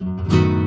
you.